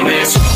promise.